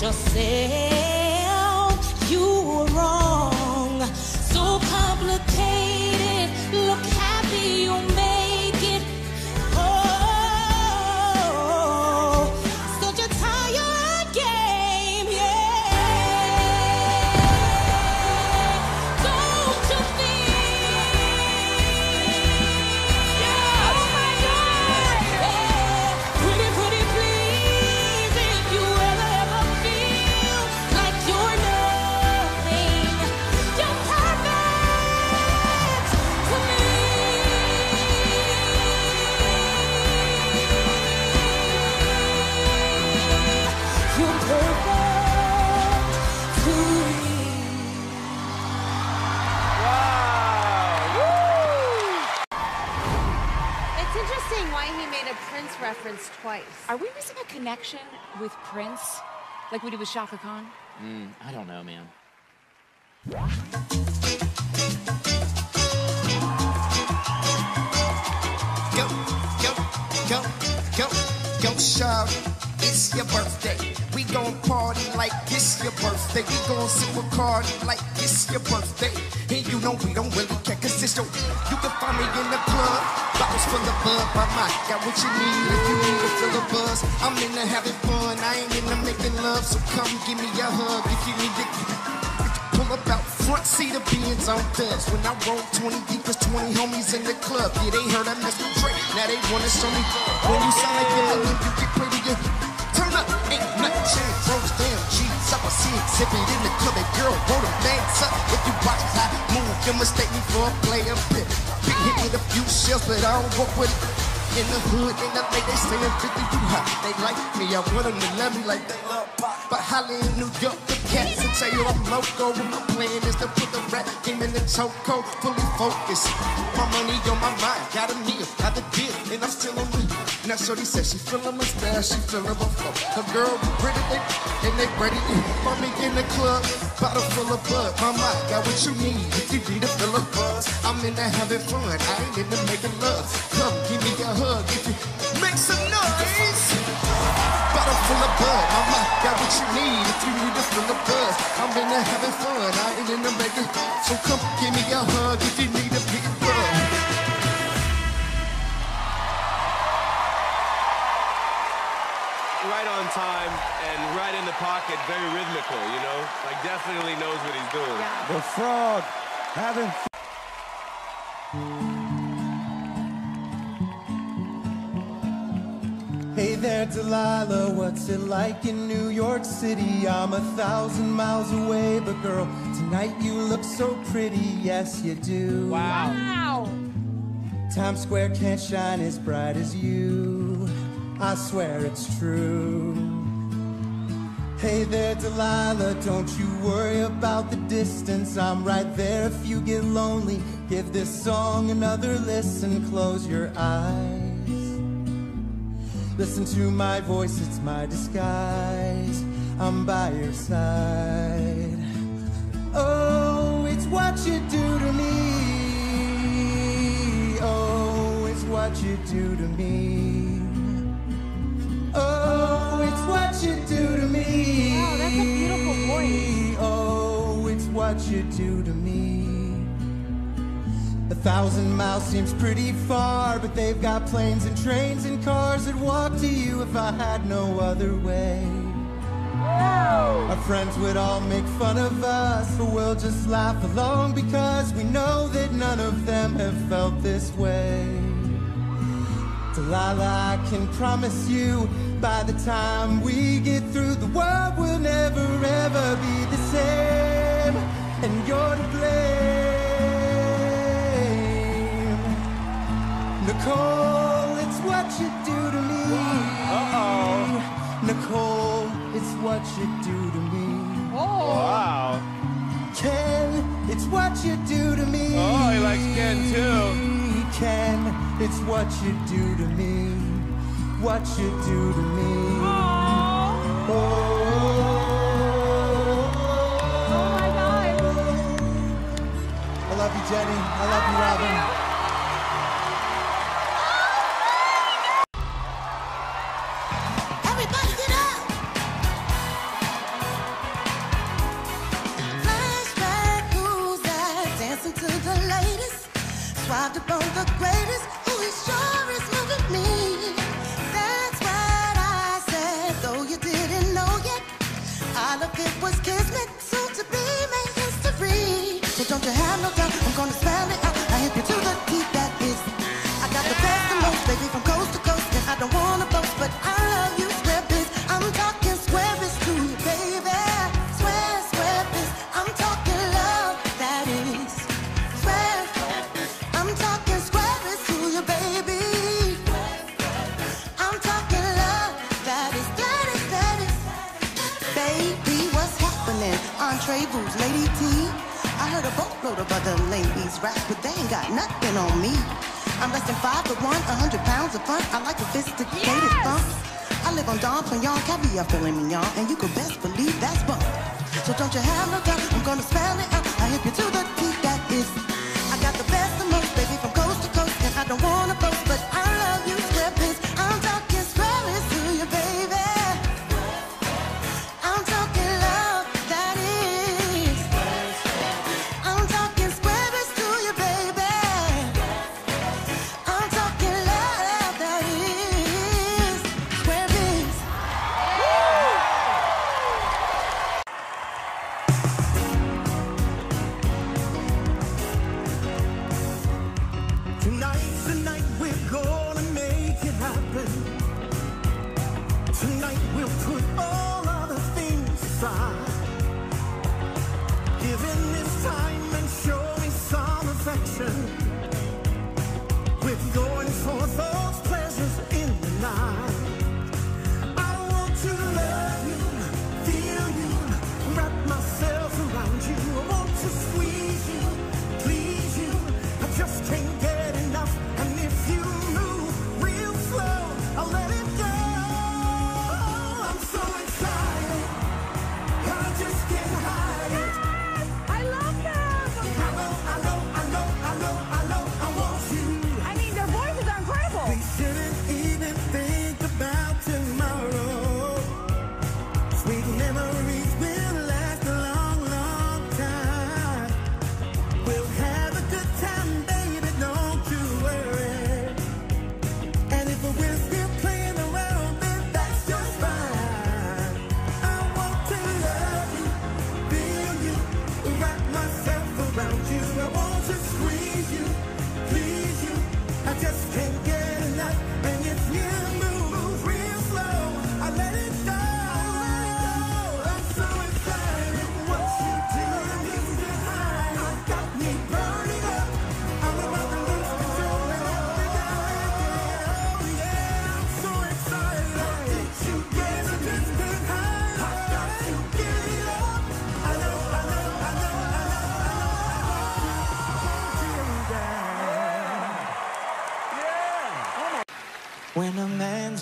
Yourself. Twice. Are we missing a connection with Prince? Like we did with Chaka Khan? Mm, I don't know, man. Go, go, go, go, go, shout. It's your birthday. We gon' party like it's your birthday. We gon' sip a card like it's your birthday. And you know we don't really care cause it's your You can find me in the club. Bottles full of bud by my Got what you need if you need to fill a buzz. I'm into having fun. I ain't into making love. So come give me a hug if you need to pull up out front see the Benz on dubs. When I roll 20 deep, there's 20 homies in the club. Yeah, they heard I messed with Dre. Now they wanna show me. When you sound like Eminem, you get good. 16, in the club, and girl wrote a man something. If you watch how I move, you mistake me for a player. Bit, been hit with a few shells, but I don't walk with it. In the hood, in the lake, they saying 50 you hot. They like me, I want them to love me like they love pop. But Holly in New York, the cats will tell you I'm loco. When my plan is to put the rap game in the choco, fully focused. My money on my mind, got a meal, got the deal, and I'm still on now Shorty says she feeling my style, she feeling my flow. Her girl be pretty, they, and they ready find me in the club. Bottle full of bud, my mind got what you need. If you need a fill of buzz, I'm into having fun, I ain't in into making love. Come give me a hug if you make some noise. Bottle full of bud, my mind got what you need. If you need a fill of buzz, I'm into having fun, I ain't in into making. So come give me a hug if you need a big buzz. Time and right in the pocket, very rhythmical, you know? Like, definitely knows what he's doing. The frog having Hey there, Delilah, what's it like in New York City? I'm a thousand miles away, but girl, tonight you look so pretty, yes you do. Wow. Times Square can't shine as bright as you. I swear it's true. Hey there, Delilah, don't you worry about the distance. I'm right there if you get lonely. Give this song another listen, close your eyes. Listen to my voice, it's my disguise. I'm by your side. Oh, it's what you do to me. Oh, it's what you do to me. You do to me. A beautiful voice. It's what what you do to me. A thousand miles seems pretty far, but they've got planes and trains and cars that walk to you if I had no other way. Our friends would all make fun of us, but we'll just laugh along because we know that none of them have felt this way. Delilah, I can promise you, by the time we get through, the world will never ever be the same, you're to blame. Nicole, it's what you do to me. Uh-oh. Nicole, it's what you do to me. Oh. Wow. Ken, it's what you do to me. Oh, he likes Ken too. Ken, it's what you do to me. What you do to me. Oh. my Jenny. I love you, Robin. On me. I'm less than five foot one, a hundred pounds of fun. I like sophisticated funk. I live on Dom Perignon, caviar filet mignon, and you could best believe that's bunk. So don't you have no doubt, I'm gonna spell it out. I hit you to the T, that is. Time some affection. We're going for those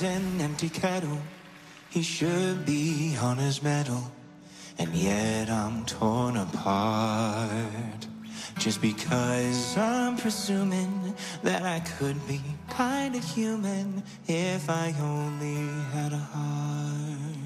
an empty kettle, he should be on his medal. And yet I'm torn apart. Just because I'm presuming that I could be kinda human if I only had a heart.